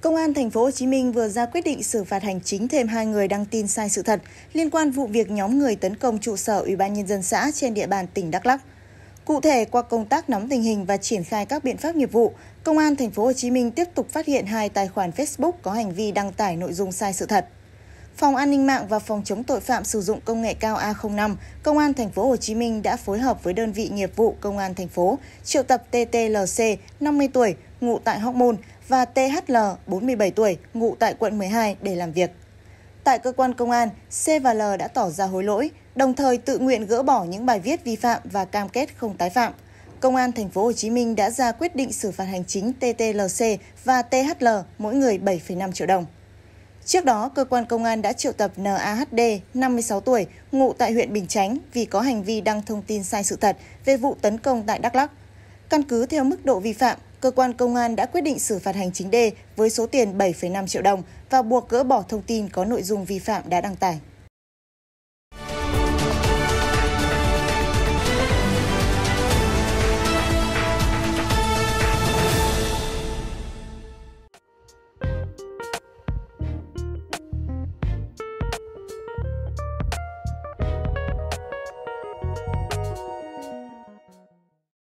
Công an thành phố Hồ Chí Minh vừa ra quyết định xử phạt hành chính thêm hai người đăng tin sai sự thật liên quan vụ việc nhóm người tấn công trụ sở Ủy ban nhân dân xã trên địa bàn tỉnh Đắk Lắk. Cụ thể, qua công tác nắm tình hình và triển khai các biện pháp nghiệp vụ, Công an thành phố Hồ Chí Minh tiếp tục phát hiện hai tài khoản Facebook có hành vi đăng tải nội dung sai sự thật. Phòng An ninh mạng và Phòng chống tội phạm sử dụng công nghệ cao A05, Công an thành phố Hồ Chí Minh đã phối hợp với đơn vị nghiệp vụ Công an thành phố triệu tập TTLC 50 tuổi, ngụ tại Hóc Môn và THL 47 tuổi, ngụ tại quận 12 để làm việc. Tại cơ quan công an, C và L đã tỏ ra hối lỗi, đồng thời tự nguyện gỡ bỏ những bài viết vi phạm và cam kết không tái phạm. Công an thành phố Hồ Chí Minh đã ra quyết định xử phạt hành chính TTLC và THL mỗi người 7,5 triệu đồng. Trước đó, cơ quan công an đã triệu tập NAHD, 56 tuổi, ngụ tại huyện Bình Chánh vì có hành vi đăng thông tin sai sự thật về vụ tấn công tại Đắk Lắk. Căn cứ theo mức độ vi phạm, cơ quan công an đã quyết định xử phạt hành chính D với số tiền 7,5 triệu đồng và buộc gỡ bỏ thông tin có nội dung vi phạm đã đăng tải.